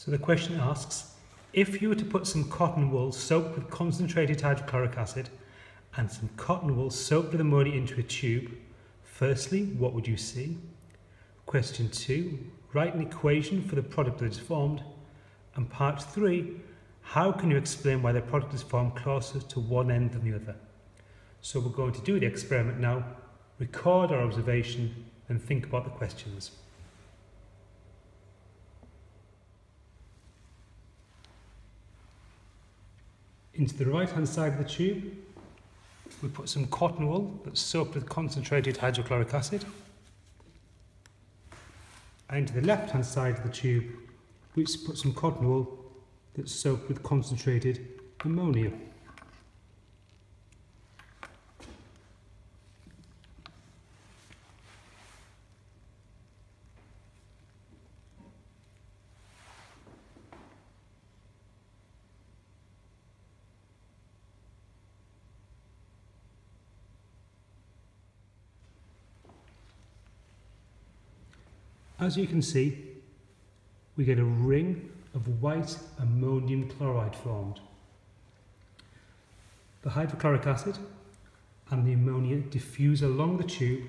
So the question asks, if you were to put some cotton wool soaked with concentrated hydrochloric acid and some cotton wool soaked with ammonia into a tube, firstly, what would you see? Question 2, write an equation for the product that is formed. And part 3, how can you explain why the product is formed closer to one end than the other? So we're going to do the experiment now, record our observation and think about the questions. Into the right hand side of the tube, we put some cotton wool that's soaked with concentrated hydrochloric acid. And into the left hand side of the tube, we put some cotton wool that's soaked with concentrated ammonia. As you can see, we get a ring of white ammonium chloride formed. The hydrochloric acid and the ammonia diffuse along the tube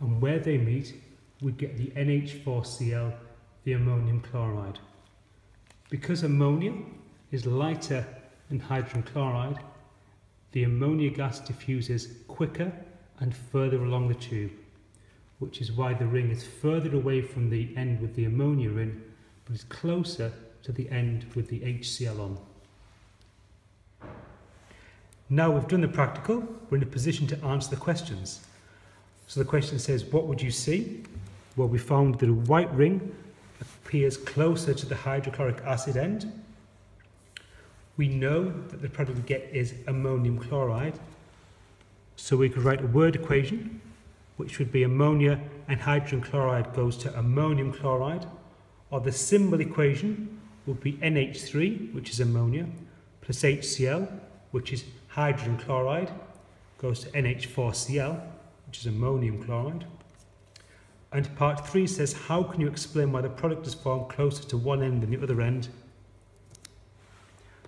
and where they meet we get the NH4Cl, the ammonium chloride. Because ammonia is lighter than hydrogen chloride, the ammonia gas diffuses quicker and further along the tube which is why the ring is further away from the end with the ammonia in, but is closer to the end with the HCl on. Now we've done the practical, we're in a position to answer the questions. So the question says, what would you see? Well, we found that a white ring appears closer to the hydrochloric acid end. We know that the product we get is ammonium chloride. So we could write a word equation which would be ammonia and hydrogen chloride goes to ammonium chloride, or the symbol equation would be NH3, which is ammonia, plus HCl, which is hydrogen chloride, goes to NH4Cl, which is ammonium chloride. And part 3 says, how can you explain why the product is formed closer to one end than the other end?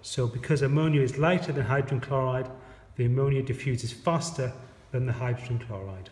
So because ammonia is lighter than hydrogen chloride, the ammonia diffuses faster than the hydrogen chloride.